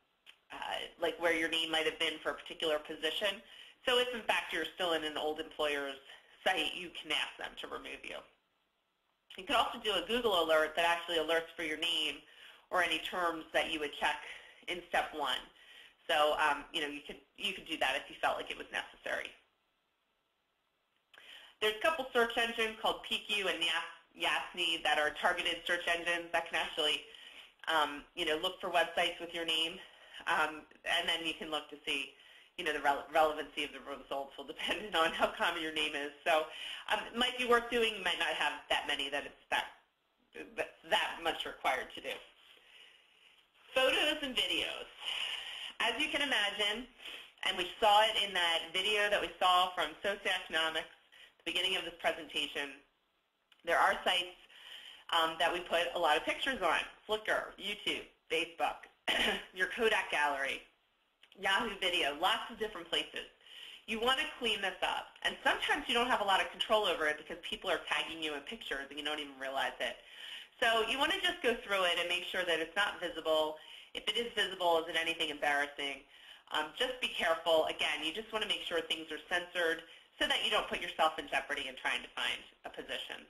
uh, like where your name might have been for a particular position. So if in fact you're still in an old employer's site, you can ask them to remove you. You could also do a Google alert that actually alerts for your name or any terms that you would check in step one. So um, you know you could you could do that if you felt like it was necessary. There's a couple search engines called PeekYou and Yasni that are targeted search engines that can actually um, you know look for websites with your name, um, and then you can look to see you know, the rele relevancy of the results will depend on how common your name is. So um, it might be worth doing. You might not have that many that it's that, that much required to do. Photos and videos. As you can imagine, and we saw it in that video that we saw from Socialnomics, at the beginning of this presentation, there are sites um, that we put a lot of pictures on, Flickr, YouTube, Facebook, your Kodak gallery, Yahoo Video, lots of different places. You want to clean this up. And sometimes you don't have a lot of control over it because people are tagging you in pictures and you don't even realize it. So you want to just go through it and make sure that it's not visible. If it is visible, is it anything embarrassing? Um, just be careful. Again, you just want to make sure things are censored so that you don't put yourself in jeopardy in trying to find a position.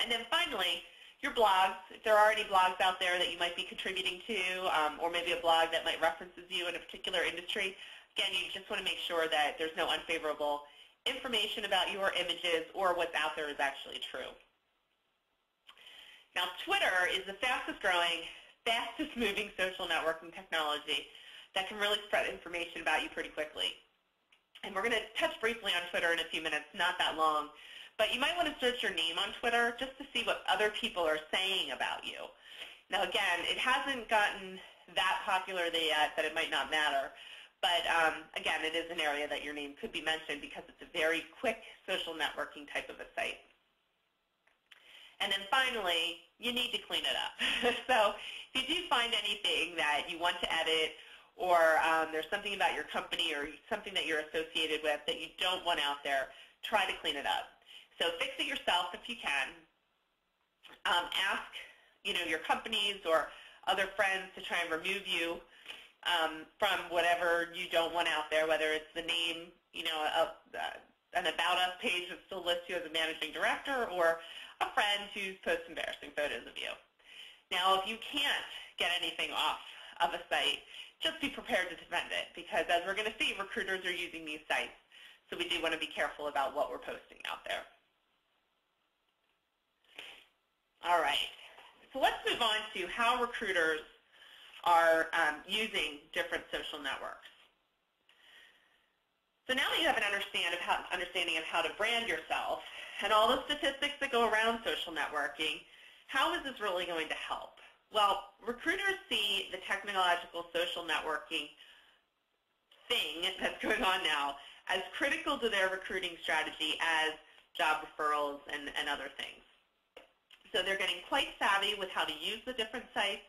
And then finally, your blogs, if there are already blogs out there that you might be contributing to, um, or maybe a blog that might references you in a particular industry, again, you just want to make sure that there's no unfavorable information about your images or what's out there is actually true. Now, Twitter is the fastest growing, fastest moving social networking technology that can really spread information about you pretty quickly. And we're going to touch briefly on Twitter in a few minutes, not that long. But you might want to search your name on Twitter just to see what other people are saying about you. Now again, it hasn't gotten that popular yet that it might not matter. But um, again, it is an area that your name could be mentioned because it's a very quick social networking type of a site. And then finally, you need to clean it up. so if you do find anything that you want to edit or um, there's something about your company or something that you're associated with that you don't want out there, try to clean it up. So fix it yourself if you can. Um, ask, you know, your companies or other friends to try and remove you um, from whatever you don't want out there, whether it's the name, you know, a, uh, an About Us page that still lists you as a managing director or a friend who posts embarrassing photos of you. Now, if you can't get anything off of a site, just be prepared to defend it because as we're going to see, recruiters are using these sites. So we do want to be careful about what we're posting out there. All right. So let's move on to how recruiters are um, using different social networks. So now that you have an understand of how, understanding of how to brand yourself and all the statistics that go around social networking, how is this really going to help? Well, recruiters see the technological social networking thing that's going on now as critical to their recruiting strategy as job referrals and, and other things. So they're getting quite savvy with how to use the different sites.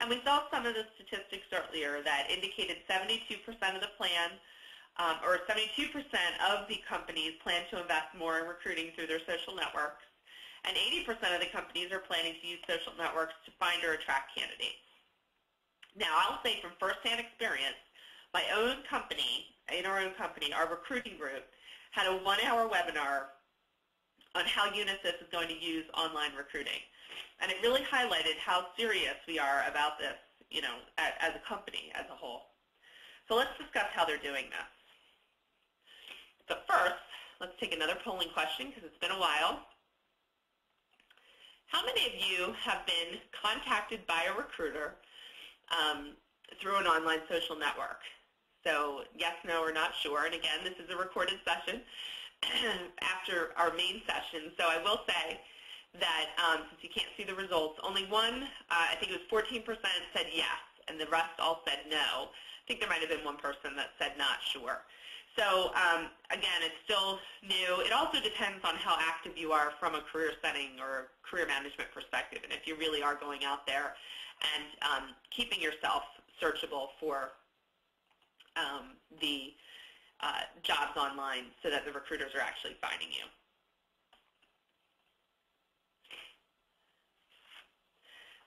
And we saw some of the statistics earlier that indicated 72% of the plan, um, or 72% of the companies plan to invest more in recruiting through their social networks. And 80% of the companies are planning to use social networks to find or attract candidates. Now, I'll say from firsthand experience, my own company, in our own company, our recruiting group, had a one-hour webinar on how Unisys is going to use online recruiting. And it really highlighted how serious we are about this, you know, as a company as a whole. So let's discuss how they're doing this. But first, let's take another polling question because it's been a while. How many of you have been contacted by a recruiter um, through an online social network? So yes, no, or not sure. And again, this is a recorded session. after our main session. So I will say that um, since you can't see the results, only one, uh, I think it was 14% said yes, and the rest all said no. I think there might have been one person that said not sure. So um, again, it's still new. It also depends on how active you are from a career setting or career management perspective, and if you really are going out there and um, keeping yourself searchable for um, the uh, jobs online so that the recruiters are actually finding you.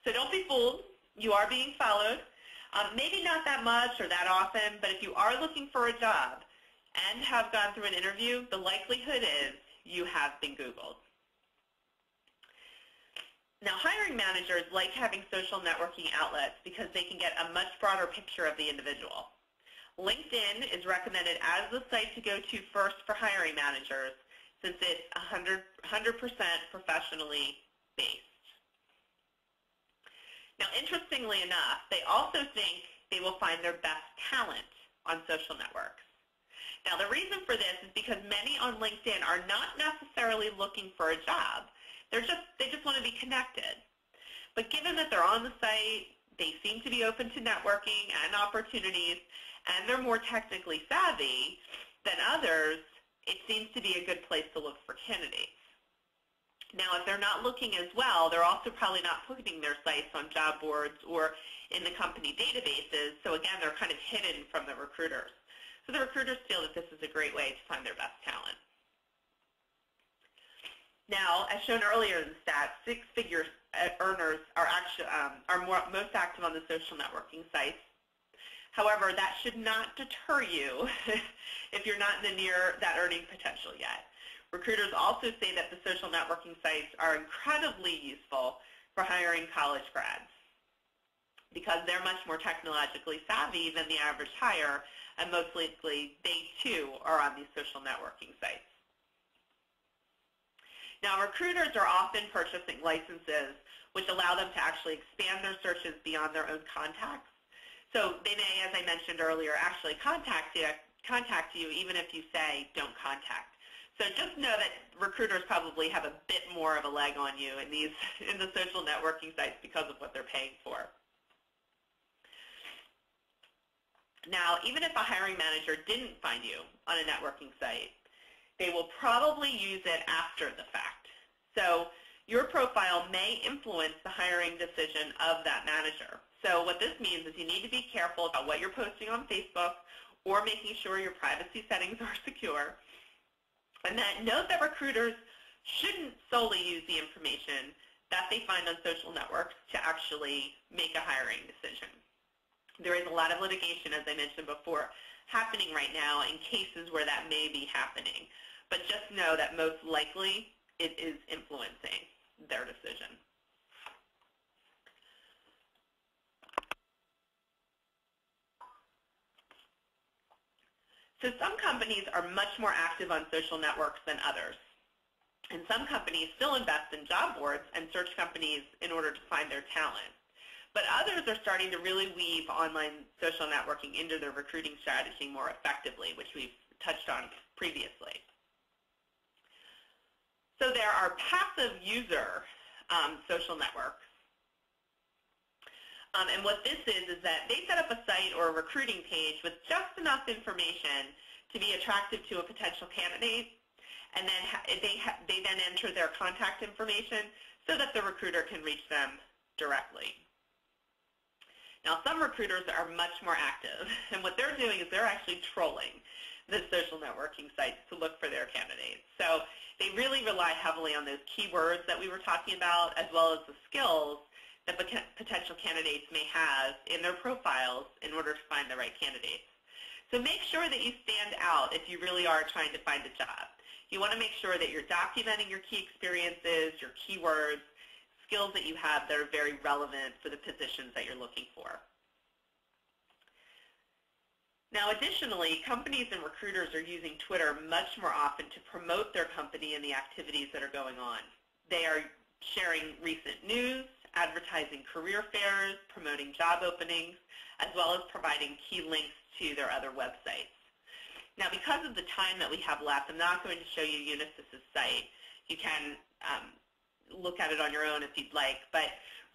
So don't be fooled. You are being followed. Um, maybe not that much or that often, but if you are looking for a job and have gone through an interview, the likelihood is you have been Googled. Now, hiring managers like having social networking outlets because they can get a much broader picture of the individual. LinkedIn is recommended as the site to go to first for hiring managers since it's 100% professionally based. Now, interestingly enough, they also think they will find their best talent on social networks. Now, the reason for this is because many on LinkedIn are not necessarily looking for a job. They're just, they just want to be connected. But given that they're on the site, they seem to be open to networking and opportunities, and they're more technically savvy than others, it seems to be a good place to look for candidates. Now, if they're not looking as well, they're also probably not putting their sites on job boards or in the company databases. So again, they're kind of hidden from the recruiters. So the recruiters feel that this is a great way to find their best talent. Now, as shown earlier in the stats, six-figure earners are actually um, are more, most active on the social networking sites. However, that should not deter you if you're not in the near that earning potential yet. Recruiters also say that the social networking sites are incredibly useful for hiring college grads because they're much more technologically savvy than the average hire, and most likely they too are on these social networking sites. Now, recruiters are often purchasing licenses which allow them to actually expand their searches beyond their own contacts. So they may, as I mentioned earlier, actually contact you, contact you even if you say don't contact. So just know that recruiters probably have a bit more of a leg on you in these in the social networking sites because of what they're paying for. Now, even if a hiring manager didn't find you on a networking site, they will probably use it after the fact. So your profile may influence the hiring decision of that manager. So what this means is you need to be careful about what you're posting on Facebook or making sure your privacy settings are secure. And then note that recruiters shouldn't solely use the information that they find on social networks to actually make a hiring decision. There is a lot of litigation, as I mentioned before, happening right now in cases where that may be happening. But just know that most likely it is influencing their decision. So some companies are much more active on social networks than others. And some companies still invest in job boards and search companies in order to find their talent. But others are starting to really weave online social networking into their recruiting strategy more effectively, which we've touched on previously. So there are passive user um, social networks. Um, and what this is is that they set up a site or a recruiting page with just enough information to be attractive to a potential candidate, and then they, they then enter their contact information so that the recruiter can reach them directly. Now, some recruiters are much more active, and what they're doing is they're actually trolling the social networking sites to look for their candidates. So they really rely heavily on those keywords that we were talking about as well as the skills that potential candidates may have in their profiles in order to find the right candidates. So make sure that you stand out if you really are trying to find a job. You want to make sure that you're documenting your key experiences, your keywords, skills that you have that are very relevant for the positions that you're looking for. Now, additionally, companies and recruiters are using Twitter much more often to promote their company and the activities that are going on. They are sharing recent news, advertising career fairs, promoting job openings, as well as providing key links to their other websites. Now, because of the time that we have left, I'm not going to show you Unisys's site. You can um, look at it on your own if you'd like, but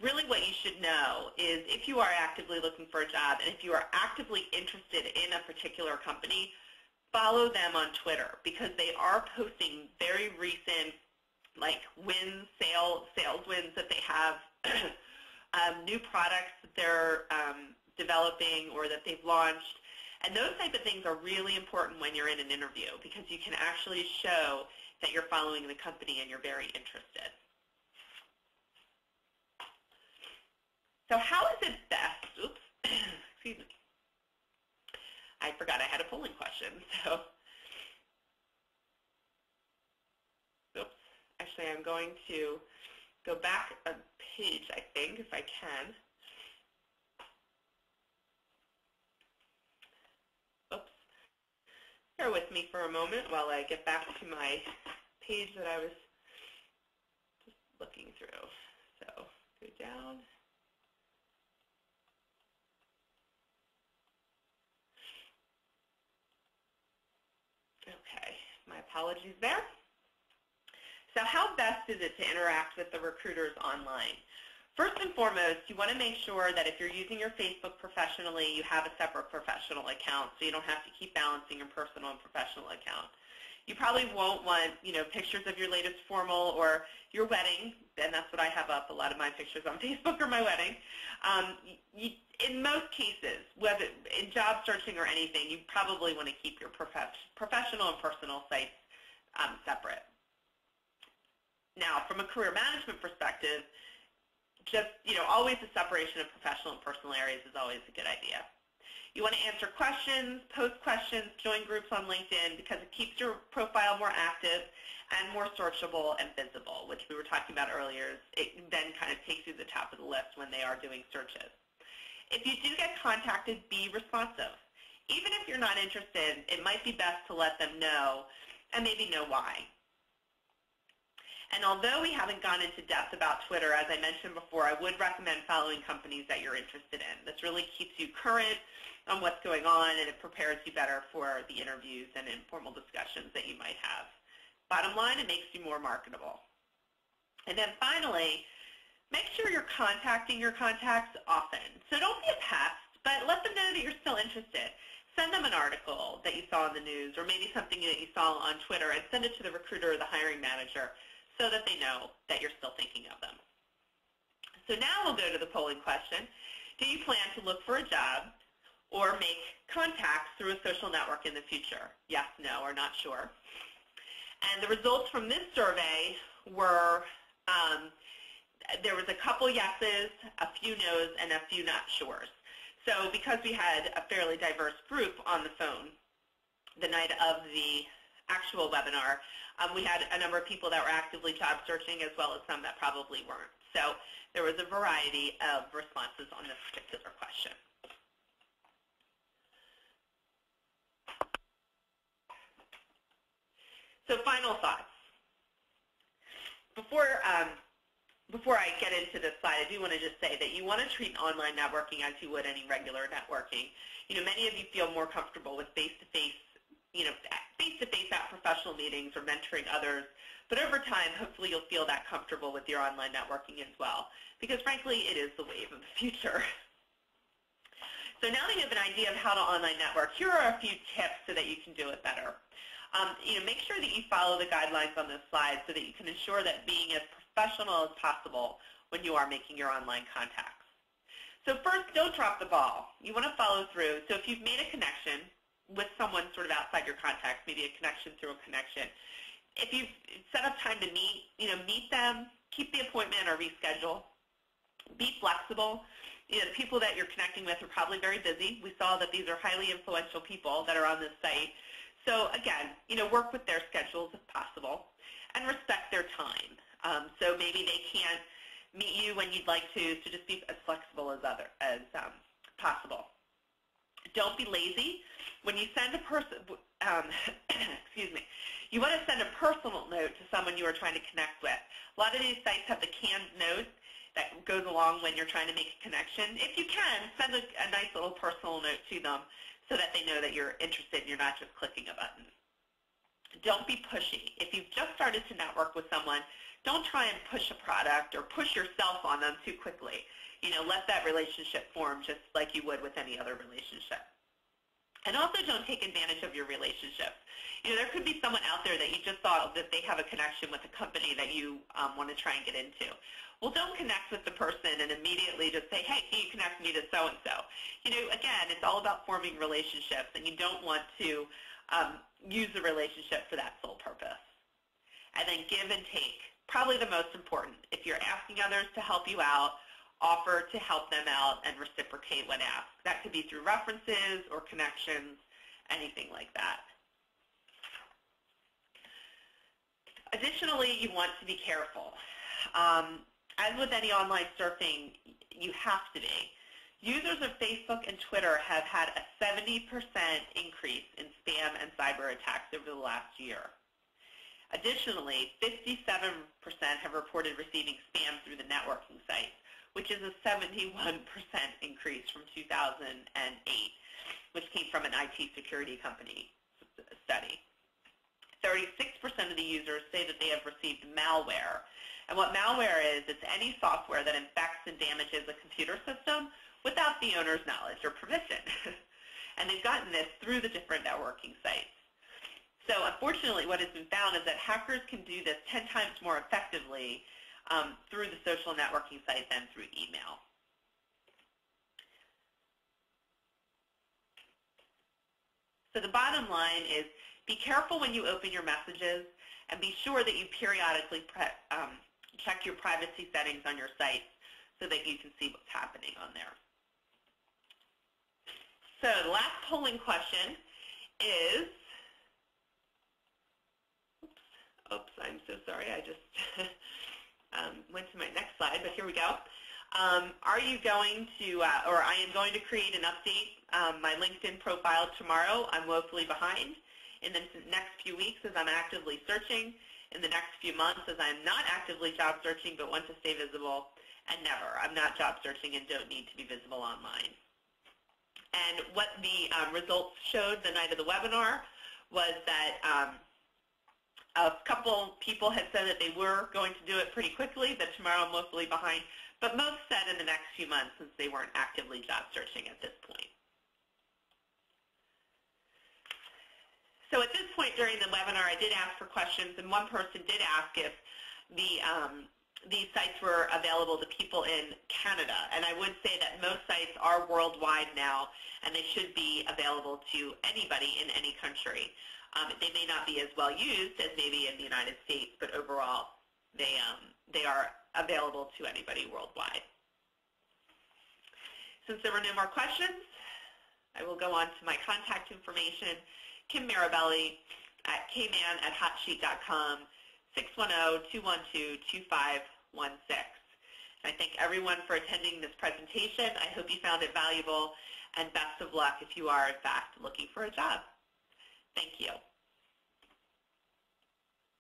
really what you should know is if you are actively looking for a job and if you are actively interested in a particular company, follow them on Twitter because they are posting very recent like wins, sale, sales wins that they have, um, new products that they're um, developing or that they've launched. And those type of things are really important when you're in an interview because you can actually show that you're following the company and you're very interested. So how is it best, oops, excuse me. I forgot I had a polling question, so. Oops. Actually, I'm going to go back a page, I think, if I can. Oops. Bear with me for a moment while I get back to my page that I was just looking through. So go down. Okay, my apologies there. So how best is it to interact with the recruiters online? First and foremost, you want to make sure that if you're using your Facebook professionally, you have a separate professional account so you don't have to keep balancing your personal and professional account. You probably won't want, you know, pictures of your latest formal or your wedding, and that's what I have up, a lot of my pictures on Facebook are my wedding. Um, you, in most cases, whether in job searching or anything, you probably want to keep your prof professional and personal sites um, separate. Now, from a career management perspective, just, you know, always the separation of professional and personal areas is always a good idea. You want to answer questions, post questions, join groups on LinkedIn because it keeps your profile more active and more searchable and visible, which we were talking about earlier. It then kind of takes you to the top of the list when they are doing searches. If you do get contacted, be responsive. Even if you're not interested, it might be best to let them know and maybe know why. And although we haven't gone into depth about Twitter, as I mentioned before, I would recommend following companies that you're interested in. This really keeps you current on what's going on, and it prepares you better for the interviews and informal discussions that you might have. Bottom line, it makes you more marketable. And then finally, make sure you're contacting your contacts often. So don't be a pest, but let them know that you're still interested. Send them an article that you saw in the news or maybe something that you saw on Twitter and send it to the recruiter or the hiring manager so that they know that you're still thinking of them. So now we'll go to the polling question. Do you plan to look for a job or make contacts through a social network in the future? Yes, no, or not sure. And the results from this survey were um, there was a couple yeses, a few no's, and a few not sures. So because we had a fairly diverse group on the phone the night of the actual webinar, um, we had a number of people that were actively job searching as well as some that probably weren't. So there was a variety of responses on this particular question. So final thoughts. Before, um, before I get into this slide, I do want to just say that you want to treat online networking as you would any regular networking. You know, many of you feel more comfortable with face-to-face you know, face-to-face -face at professional meetings or mentoring others. But over time, hopefully you'll feel that comfortable with your online networking as well. Because frankly, it is the wave of the future. So now that you have an idea of how to online network, here are a few tips so that you can do it better. Um, you know, make sure that you follow the guidelines on this slide so that you can ensure that being as professional as possible when you are making your online contacts. So first, don't drop the ball. You want to follow through. So if you've made a connection, with someone sort of outside your contacts, maybe a connection through a connection. If you've set up time to meet, you know, meet them, keep the appointment or reschedule. Be flexible. You know, the people that you're connecting with are probably very busy. We saw that these are highly influential people that are on this site. So again, you know, work with their schedules if possible and respect their time. Um, so maybe they can't meet you when you'd like to, so just be as flexible as other as um, possible. Don't be lazy. When you send a person, um, excuse me, you want to send a personal note to someone you are trying to connect with. A lot of these sites have the canned note that goes along when you're trying to make a connection. If you can, send a, a nice little personal note to them so that they know that you're interested and you're not just clicking a button. Don't be pushy. If you've just started to network with someone, don't try and push a product or push yourself on them too quickly you know, let that relationship form just like you would with any other relationship. And also don't take advantage of your relationships. You know, there could be someone out there that you just thought that they have a connection with a company that you um, want to try and get into. Well, don't connect with the person and immediately just say, hey, can you connect me to so-and-so? You know, again, it's all about forming relationships, and you don't want to um, use the relationship for that sole purpose. And then give and take, probably the most important. If you're asking others to help you out, offer to help them out and reciprocate when asked. That could be through references or connections, anything like that. Additionally, you want to be careful. Um, as with any online surfing, you have to be. Users of Facebook and Twitter have had a 70% increase in spam and cyber attacks over the last year. Additionally, 57% have reported receiving spam through the networking sites, which is a 71% increase from 2008, which came from an IT security company study. 36% of the users say that they have received malware. And what malware is, it's any software that infects and damages a computer system without the owner's knowledge or permission. and they've gotten this through the different networking sites. So unfortunately, what has been found is that hackers can do this 10 times more effectively um, through the social networking site than through email. So the bottom line is be careful when you open your messages and be sure that you periodically um, check your privacy settings on your sites so that you can see what's happening on there. So the last polling question is, oops, oops I'm so sorry, I just um, went to my next slide, but here we go. Um, are you going to, uh, or I am going to create an update, um, my LinkedIn profile tomorrow. I'm woefully behind. In the next few weeks as I'm actively searching, in the next few months as I'm not actively job searching but want to stay visible, and never. I'm not job searching and don't need to be visible online. And what the um, results showed the night of the webinar was that um, a couple people had said that they were going to do it pretty quickly, that tomorrow mostly behind, but most said in the next few months since they weren't actively job searching at this point. So at this point during the webinar, I did ask for questions, and one person did ask if the um, these sites were available to people in Canada. And I would say that most sites are worldwide now, and they should be available to anybody in any country. Um, they may not be as well used as maybe in the United States, but overall, they, um, they are available to anybody worldwide. Since there were no more questions, I will go on to my contact information, Kim Mirabelli at kman at hotsheet.com, 610-212-2516. I thank everyone for attending this presentation. I hope you found it valuable, and best of luck if you are, in fact, looking for a job. Thank you.